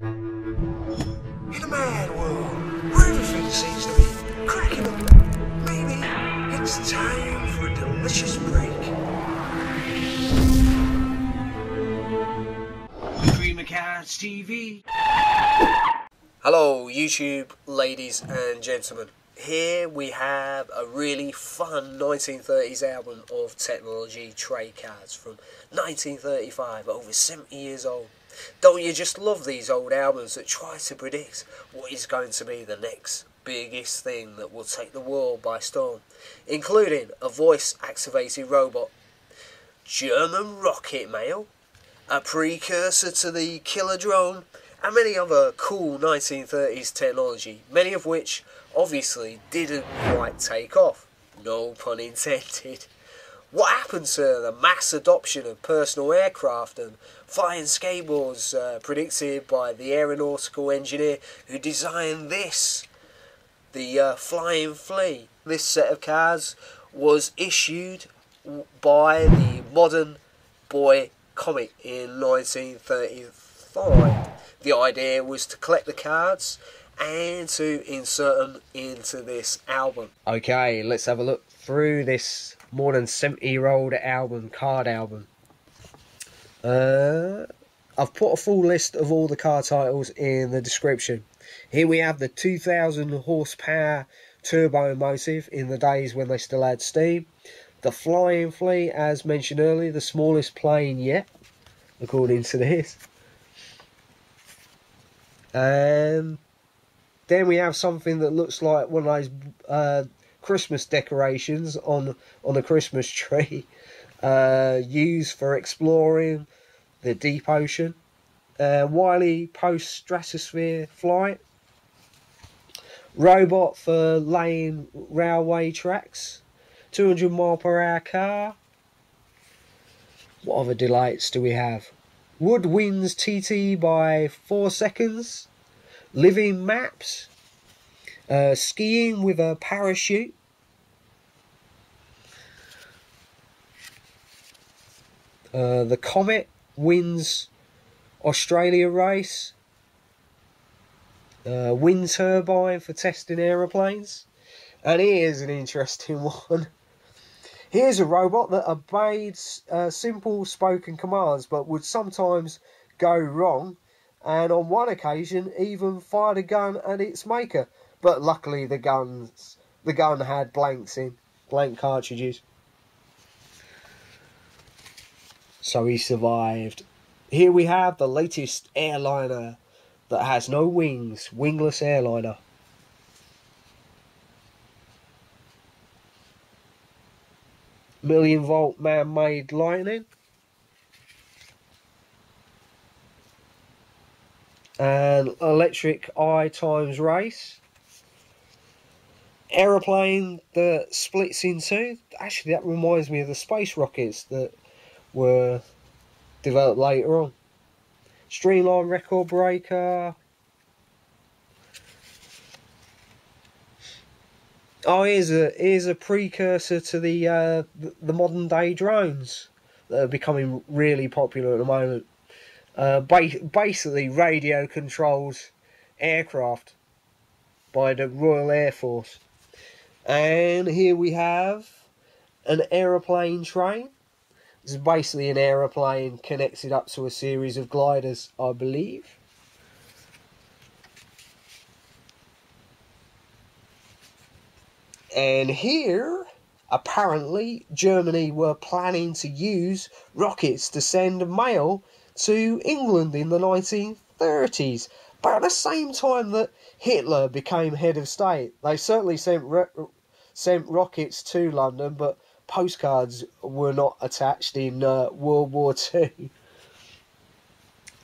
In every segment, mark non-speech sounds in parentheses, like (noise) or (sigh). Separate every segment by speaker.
Speaker 1: In a mad world where everything seems to be cracking up, maybe it's time for a delicious break. Cream of Cards TV. Hello, YouTube ladies and gentlemen. Here we have a really fun 1930s album of technology trade cards from 1935, over 70 years old. Don't you just love these old albums that try to predict what is going to be the next biggest thing that will take the world by storm, including a voice activated robot, German rocket mail, a precursor to the killer drone, and many other cool 1930s technology, many of which obviously didn't quite take off. No pun intended. What happened to the mass adoption of personal aircraft and flying skateboards uh, predicted by the aeronautical engineer who designed this? The uh, Flying Flea. This set of cars was issued by the Modern Boy comic in 1935. The idea was to collect the cards and to insert them into this album. Okay, let's have a look through this more than 70 year old album, card album. Uh, I've put a full list of all the card titles in the description. Here we have the 2000 horsepower Turbomotive in the days when they still had steam. The Flying Flea, as mentioned earlier, the smallest plane yet, according to this. And then we have something that looks like one of those uh, Christmas decorations on on a Christmas (laughs) tree, uh, used for exploring the deep ocean. Uh, Wiley Post stratosphere flight. Robot for laying railway tracks. 200 mile per hour car. What other delights do we have? Wood wins TT by four seconds. Living maps. Uh, skiing with a parachute. Uh, the Comet wins Australia race. Uh, wind turbine for testing aeroplanes. And here's an interesting (laughs) one. Here's a robot that obeyed uh, simple spoken commands but would sometimes go wrong and on one occasion even fired a gun at its maker. But luckily the guns the gun had blanks in, blank cartridges. So he survived. Here we have the latest airliner that has no wings, wingless airliner. Million volt man made lightning. And electric eye times race. Aeroplane that splits in two. Actually, that reminds me of the space rockets that were developed later on. Streamline record breaker. Oh, here's a here's a precursor to the uh, the modern day drones that are becoming really popular at the moment. Uh, ba- basically, radio controlled aircraft by the Royal Air Force. And here we have an aeroplane train. It's basically an aeroplane connected up to a series of gliders, I believe. And here, apparently, Germany were planning to use rockets to send mail to England in the 1930s. But at the same time that Hitler became head of state, they certainly sent sent rockets to London, but postcards were not attached in uh, World War (laughs) Two.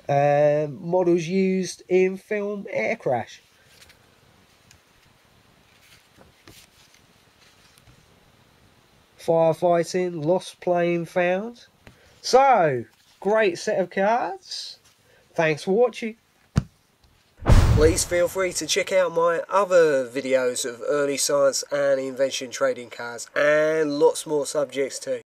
Speaker 1: Um, models used in film Air Crash. Firefighting, lost plane found. So, great set of cards. Thanks for watching. Please feel free to check out my other videos of early science and invention trading cards and lots more subjects too.